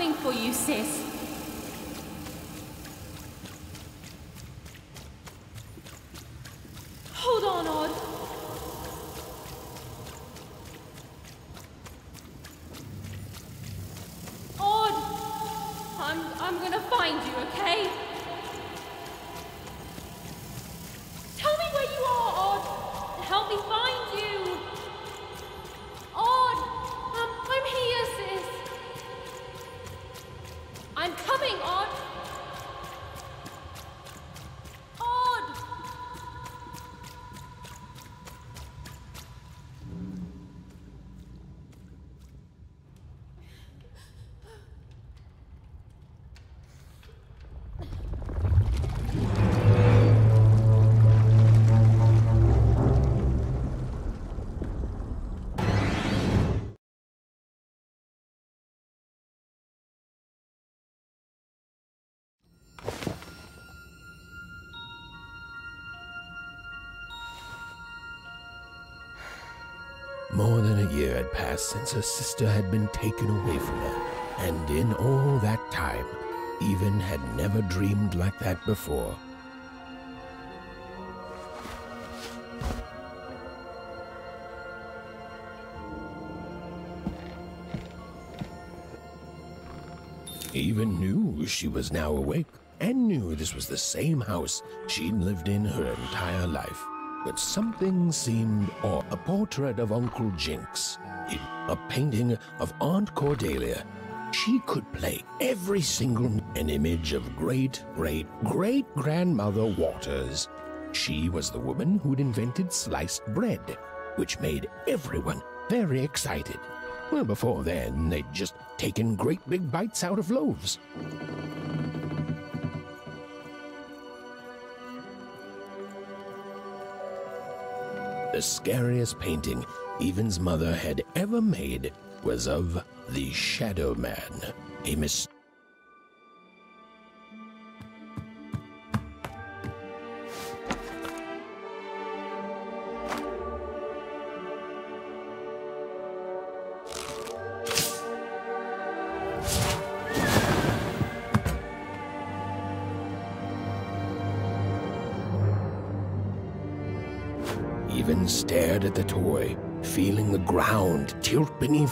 coming for you, sis. More than a year had passed since her sister had been taken away from her, and in all that time, Even had never dreamed like that before. Even knew she was now awake and knew this was the same house she'd lived in her entire life. But something seemed off. A portrait of Uncle Jinx, a painting of Aunt Cordelia. She could play every single an image of great, great, great grandmother Waters. She was the woman who'd invented sliced bread, which made everyone very excited. Well, before then, they'd just taken great big bites out of loaves. The scariest painting Even's mother had ever made was of the Shadow Man, a mys-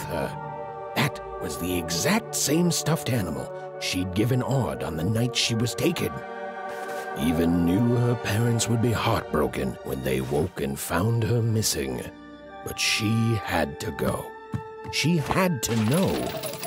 her. That was the exact same stuffed animal she'd given Odd on the night she was taken. Even knew her parents would be heartbroken when they woke and found her missing. But she had to go. She had to know.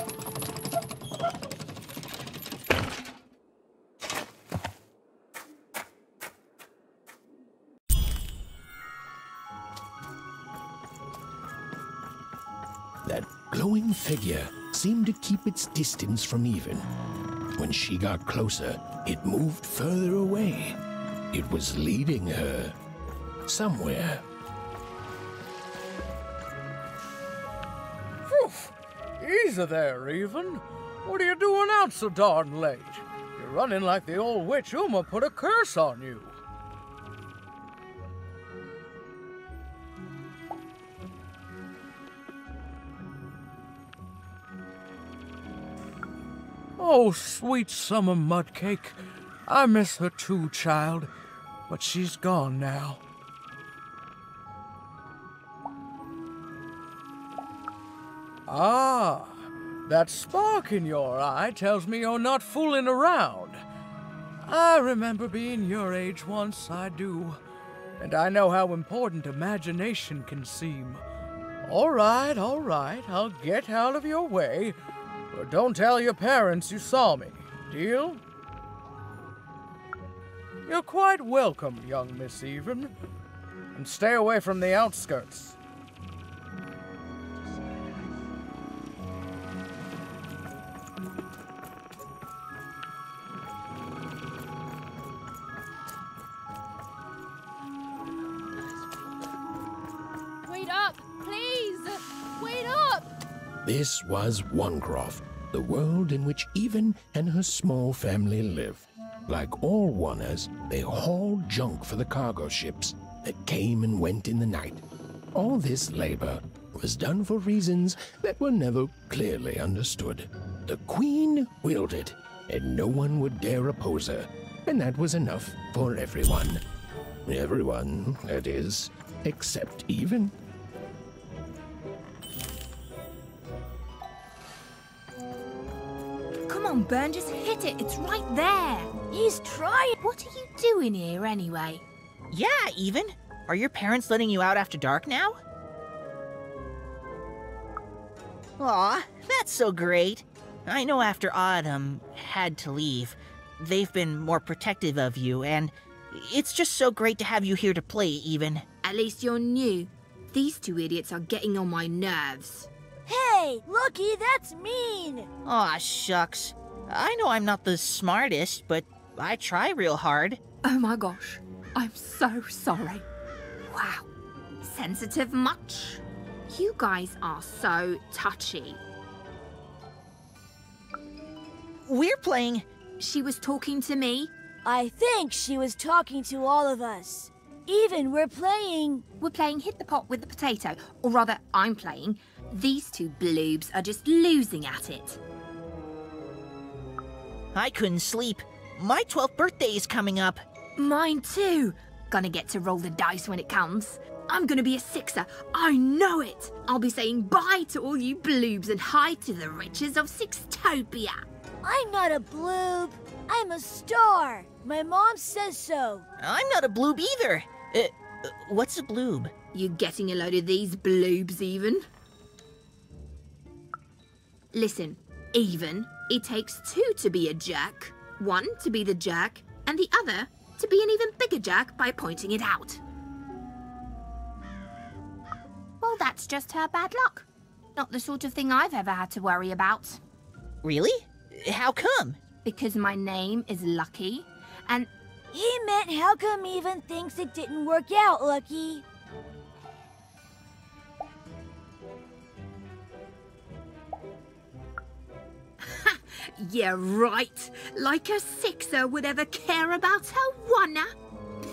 Seemed to keep its distance from Even. When she got closer, it moved further away. It was leading her somewhere. Easy there, Even. What are you doing out so darn late? You're running like the old witch Uma put a curse on you. Oh, sweet summer mudcake. I miss her too, child. But she's gone now. Ah, that spark in your eye tells me you're not fooling around. I remember being your age once, I do. And I know how important imagination can seem. All right, all right, I'll get out of your way. But don't tell your parents you saw me. Deal? You're quite welcome, young Miss Even. And stay away from the outskirts. Wait up, please! Wait up! This was Onecroft, the world in which Even and her small family lived. Like all Oners, they hauled junk for the cargo ships that came and went in the night. All this labor was done for reasons that were never clearly understood. The queen willed it, and no one would dare oppose her. And that was enough for everyone. Everyone, that is, except even. On, Burn, just hit it. It's right there. He's trying. What are you doing here anyway? Yeah, even. Are your parents letting you out after dark now? Aw, that's so great. I know after Autumn had to leave, they've been more protective of you, and it's just so great to have you here to play, even. At least you're new. These two idiots are getting on my nerves. Hey, Lucky, that's mean. Aw, shucks. I know I'm not the smartest, but I try real hard. Oh my gosh. I'm so sorry. Wow. Sensitive much? You guys are so touchy. We're playing. She was talking to me. I think she was talking to all of us. Even we're playing. We're playing Hit the Pot with the Potato. Or rather, I'm playing. These two bloobs are just losing at it. I couldn't sleep. My 12th birthday is coming up. Mine too. Gonna get to roll the dice when it comes. I'm gonna be a sixer. I know it. I'll be saying bye to all you bloobs and hi to the riches of Sixtopia. I'm not a bloob. I'm a star. My mom says so. I'm not a bloob either. Uh, uh, what's a bloob? You getting a load of these bloobs, even? Listen, even, it takes two to be a jerk. One to be the jerk, and the other to be an even bigger jerk by pointing it out. Well, that's just her bad luck. Not the sort of thing I've ever had to worry about. Really? How come? Because my name is Lucky, and He meant how come even thinks it didn't work out, Lucky? Yeah, right. Like a sixer would ever care about her wanna.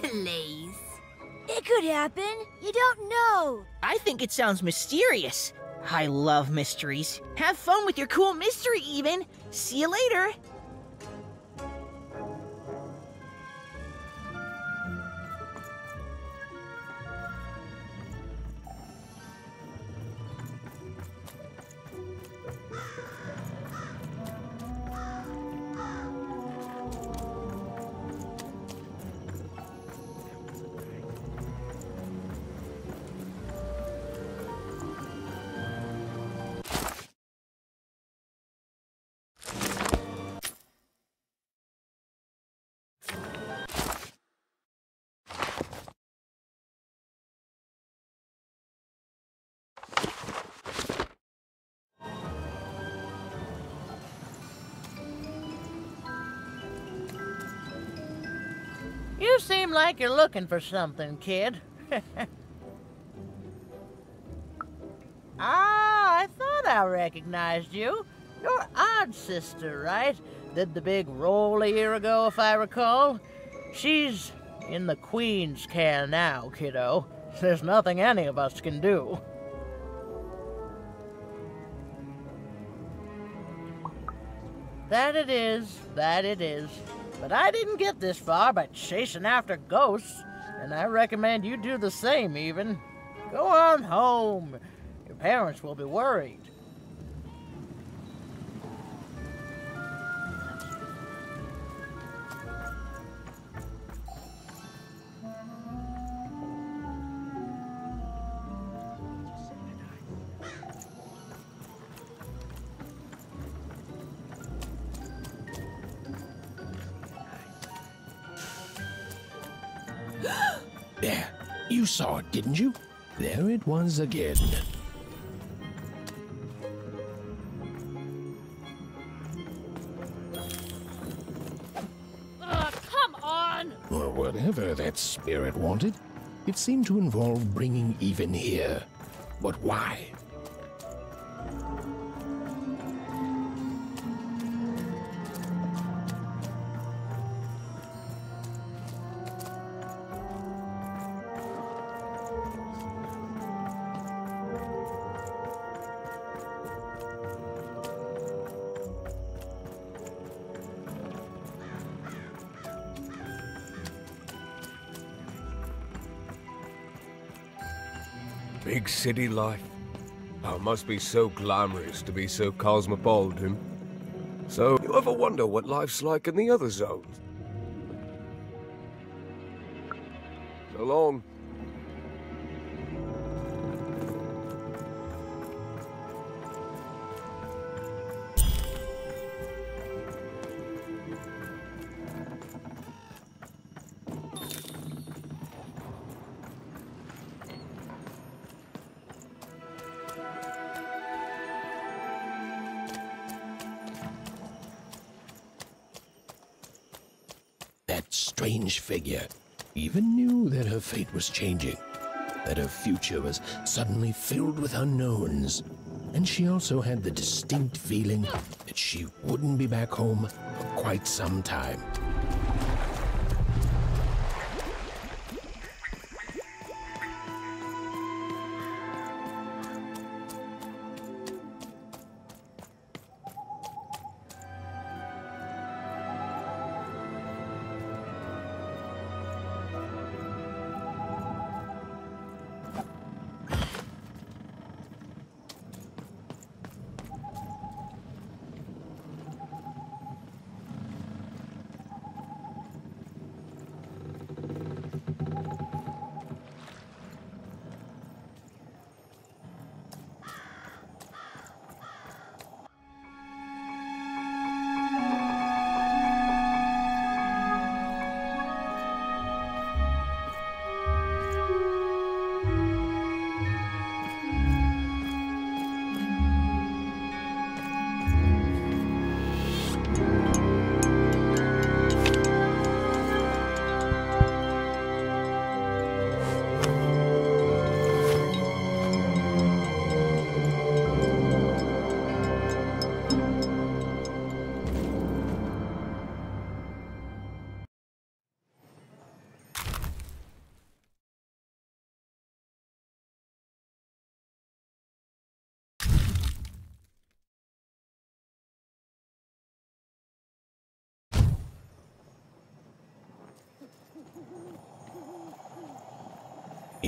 Please. It could happen. You don't know. I think it sounds mysterious. I love mysteries. Have fun with your cool mystery, even. See you later. Seem like you're looking for something, kid. ah, I thought I recognized you. You're Odd Sister, right? Did the big roll a year ago, if I recall. She's in the Queen's care now, kiddo. There's nothing any of us can do. That it is, that it is. But I didn't get this far by chasing after ghosts, and I recommend you do the same, even. Go on home. Your parents will be worried. There, you saw it, didn't you? There it was again. Ugh, come on! Or whatever that spirit wanted. It seemed to involve bringing even here. But why? Big city life. Oh, must be so glamorous to be so cosmopolitan. So, you ever wonder what life's like in the other zones? Strange figure even knew that her fate was changing, that her future was suddenly filled with unknowns. And she also had the distinct feeling that she wouldn't be back home for quite some time.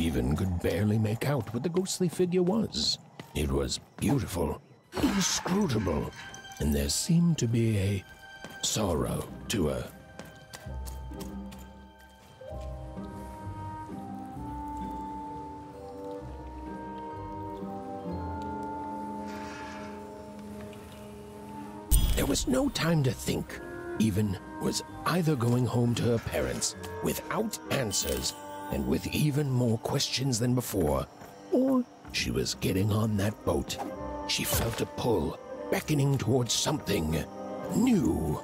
Even could barely make out what the ghostly figure was. It was beautiful, inscrutable, and there seemed to be a sorrow to her. There was no time to think. Even was either going home to her parents without answers and with even more questions than before, or she was getting on that boat. She felt a pull, beckoning towards something new.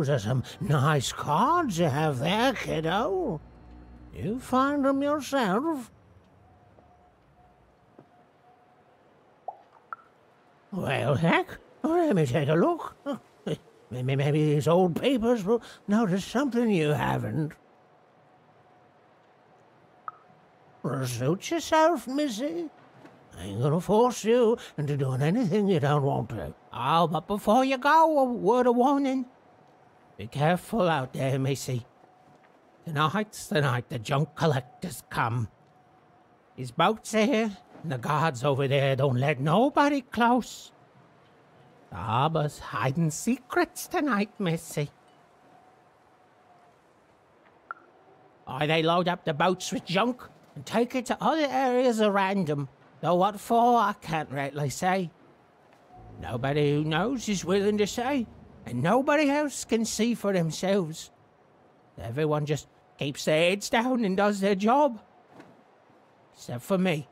Those are some nice cards you have there, kiddo. You find them yourself? Well, heck, let me take a look. Maybe, maybe these old papers will notice something you haven't. Suit yourself, missy. I ain't gonna force you into doing anything you don't want to. Oh, but before you go, a word of warning. Be careful out there, Missy. Tonight's the night the junk collectors come. His boat's here, and the guards over there don't let nobody close. The harbor's hiding secrets tonight, Missy. Or they load up the boats with junk and take it to other areas around them. Though what for, I can't rightly say. Nobody who knows is willing to say, and nobody else can see for themselves. Everyone just keeps their heads down and does their job. Except for me.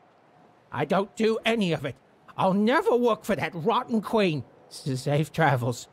I don't do any of it. I'll never work for that rotten queen. Safe travels.